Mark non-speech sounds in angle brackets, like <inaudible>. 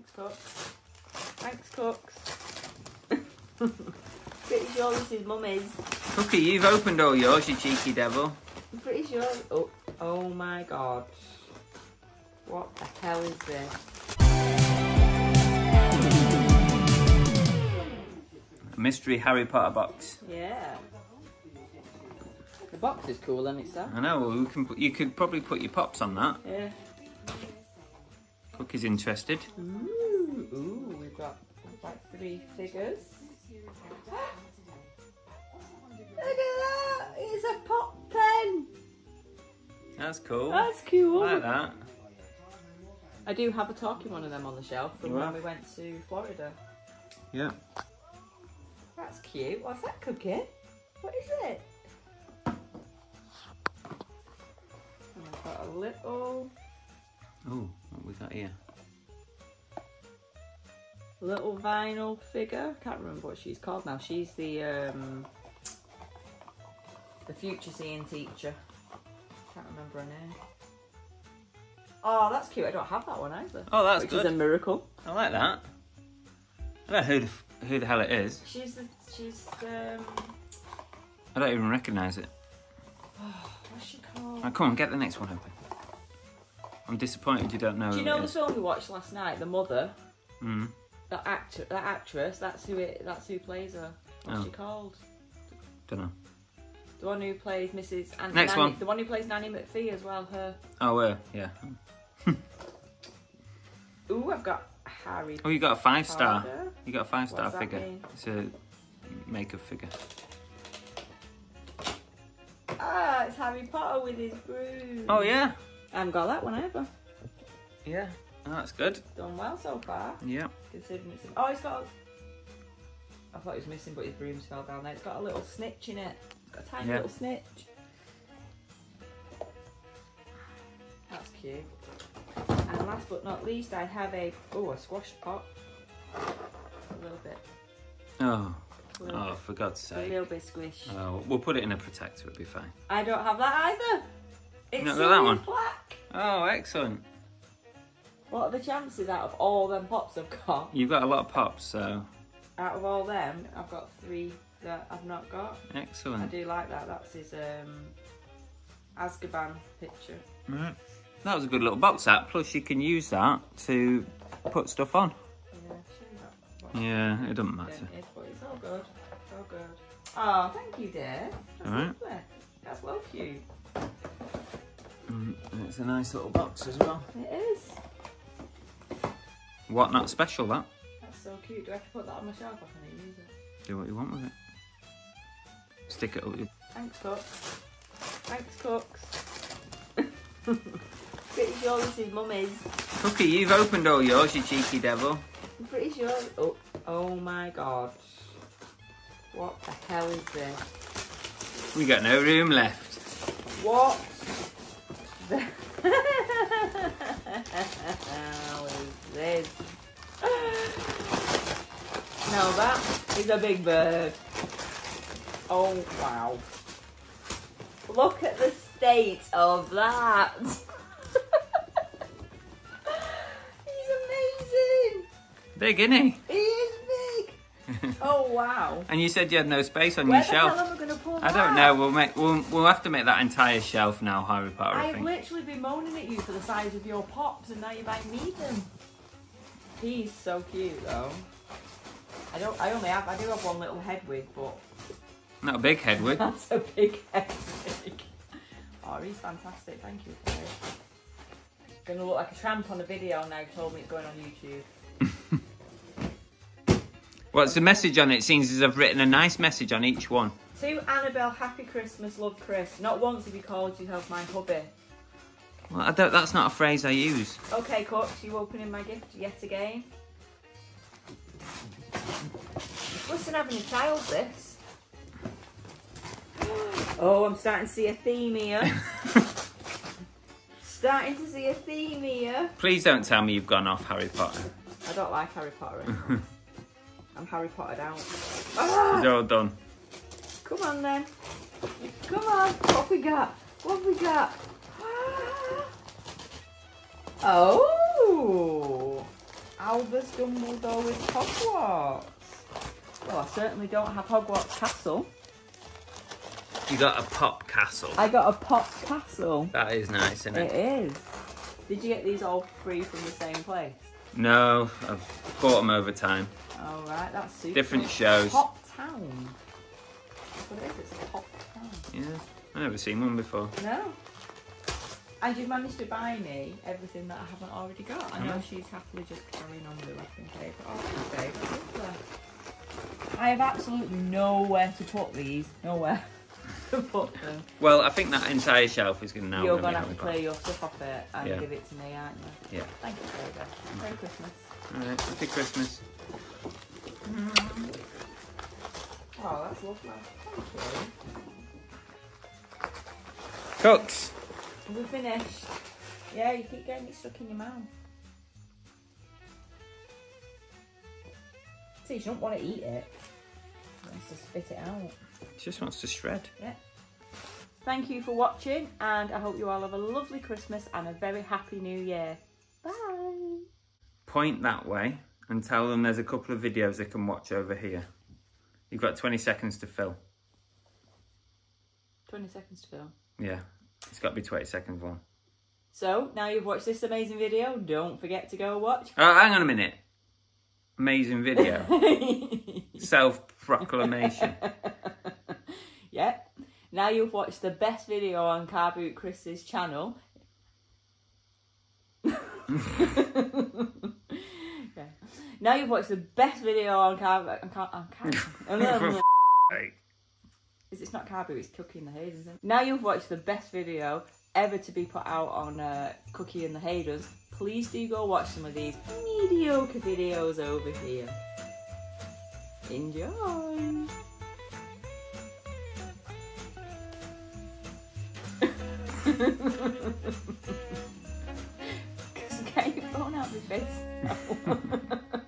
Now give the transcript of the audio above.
Thanks, Cooks. Thanks, <laughs> Cooks. pretty sure this is Mummy's. Cookie, you've opened all yours, you cheeky devil. I'm pretty sure. Oh, oh my god. What the hell is this? A mystery Harry Potter box. Yeah. The box is cool and it's that. I know, well, we can put, you could probably put your pops on that. Yeah. Cookie's interested. Ooh, ooh, we've got like three figures. <gasps> Look at that! It's a pop pen! That's cool. That's cool. I like that. I do have a talking one of them on the shelf from when we went to Florida. Yeah. That's cute. What's that cookie? What is it? And I've got a little, Oh, what we got here? little vinyl figure. Can't remember what she's called now. She's the um, the future seeing teacher. Can't remember her name. Oh, that's cute. I don't have that one either. Oh, that's which good. is a miracle. I like that. I don't know who the, f- who the hell it is. She's the, she's um, I don't even recognise it. <sighs> what's she called? Oh, come on, get the next one open. I'm disappointed you don't know Do you know the film we watched last night, The Mother? Mm. That actor, that actress, that's who it. That's who plays her. What's Oh. she called? Don't know. The one who plays Mrs. And Next Nanny, one. The one who plays Nanny McPhee as well. Her. Oh, uh, yeah. <laughs> Ooh, I've got Harry. Oh, you got a five star. Potter. You got a five star figure. mean? It's a makeup figure. Ah, it's Harry Potter with his broom. Oh yeah. I haven't got that one either. Yeah. Oh, that's good. Done well so far, Yeah. considering it's. Oh, it's got. A... I thought it was missing, but his brooms fell down there. It's got a little snitch in it. It's got a tiny Yeah. little snitch. That's cute. And last but not least, I have a oh a squash pot. A little bit. Oh. Little, Oh, for God's a little bit squish. Oh, we'll put it in a protector. It'll be fine. I don't have that either. It's not got that one? black. Oh, excellent. What are the chances out of all them pops I've got? You've got a lot of pops, so Out of all them, I've got three that I've not got. Excellent. I do like that. That's his um, Azkaban picture. Right. That was a good little box that. Plus, you can use that to put stuff on. Yeah. Yeah, it doesn't matter. Dented, but it's all good. It's all good. Oh, thank you, dear. That's All right. lovely. That's well cute. Mm, and it's a nice little box as well. It is. Whatnot special that? That's so cute. Do I have to put that on my shelf? I can use it. Do what you want with it. Stick it up. your- Thanks, Cooks. Thanks, Cooks. <laughs> pretty sure this is Mummy's. Cookie, you've opened all yours, you cheeky devil. I'm pretty sure. Oh, oh my god. What the hell is this? We got no room left. What that is a big bird. Oh wow. Look at the state of that. <laughs> He's amazing. Big, innit? He is big. <laughs> Oh wow. and you said you had no space on Where your the shelf. hell am I to pull I don't know. We'll make. We'll, we'll have to make that entire shelf now, Harry Potter. I I've think. literally been moaning at you for the size of your pops, and now you might need them. He's so cute, though. I don't. I only have. I do have one little Hedwig, but Not a big Hedwig. <laughs> that's a big Hedwig. Oh, he's fantastic. Thank you for it. Gonna look like a tramp on a video now. Told me it's going on YouTube. <laughs> What's the message on it? It seems as I've written a nice message on each one. To Annabelle, happy Christmas, love Chris. Not once have you called yourself my hubby. Well, I don't. That's not a phrase I use. Okay, Cooks, you opening my gift yet again? Worse than having a child, this. Oh, I'm starting to see a theme here. <laughs> starting to see a theme here. Please don't tell me you've gone off Harry Potter. I don't like Harry Potter anymore. <laughs> I'm Harry Pottered out. Ah! You're all done. Come on then. Come on. What we got? What we got? <gasps> Oh. Albus Dumbledore with Hogwarts. Well, I certainly don't have Hogwarts Castle. You got a pop castle. I got a pop castle. That is nice, isn't It it? is. Did you get these all free from the same place? No, I've bought them over time. All right, that's super. Different shows. Pop Town. That's what it is. It's a Pop Town. Yeah, I've never seen one before. No. And you've managed to buy me everything that I haven't already got. I know she's happily just carrying on with the wrapping paper. Oh, wrapping paper. lovely. I have absolutely nowhere to put these. Nowhere <laughs> to put them. Well, I think that entire shelf is going to now. You're gonna going to have to clear your stuff off it and Yeah. give it to me, aren't you? Yeah. Thank you, baby. Merry Christmas. All right, happy Christmas. Mm-hmm. Oh, that's lovely. Thank you. Cooks. We're finished. Yeah, you keep getting it stuck in your mouth. See, you don't want to eat it. You wants to spit it out. Just wants to shred. Yeah. Thank you for watching, and I hope you all have a lovely Christmas and a very happy New Year. Bye. Point that way and tell them there's a couple of videos they can watch over here. You've got 20 seconds to fill. 20 seconds to fill? Yeah, it's got to be 20 seconds long. So, now you've watched this amazing video, don't forget to go watch. Oh, hang on a minute. Amazing video. <laughs> Self proclamation. <laughs> yep. Now you've watched the best video on Car Boot Chris's channel. <laughs> okay. Now you've watched the best video on Car. On car, on car, Is it's not Car Boot, it's Cookie and the it? Now you've watched the best video ever to be put out on uh, Cookie and the Haydens. Please do go watch some of these mediocre videos over here. Enjoy. <laughs> Get your phone out of face. <laughs>